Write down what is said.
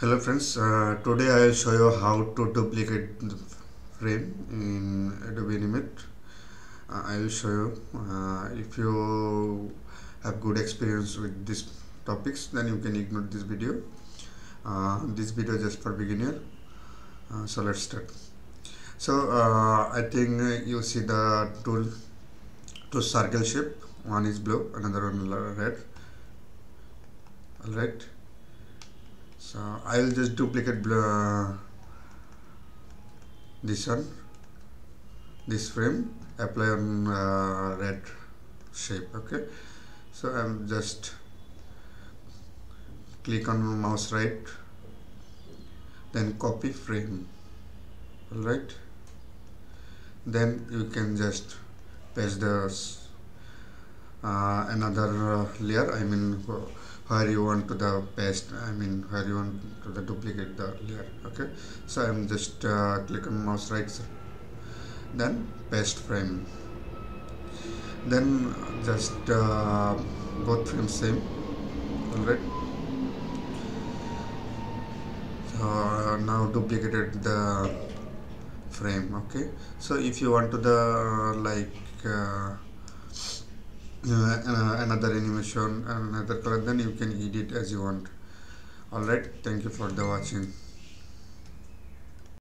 hello friends. Uh, today I will show you how to duplicate the frame in Adobe Animate. Uh, I will show you uh, if you have good experience with these topics then you can ignore this video. Uh, this video just for beginner. Uh, so let's start. So uh, I think you see the tool to circle shape. One is blue another one red. Alright so I will just duplicate this one this frame apply on uh, red shape okay? So I'm just click on mouse right then copy frame alright? Then you can just paste the another uh, layer I mean where you want to the paste I mean where you want to the duplicate the layer okay? So I'm just uh, click on mouse right then paste frame. Then just uh, both frames same alright? So now duplicated the frame okay? So if you want to the like uh, uh, Uh, another animation another color then you can edit it as you want. Alright thank you for the watching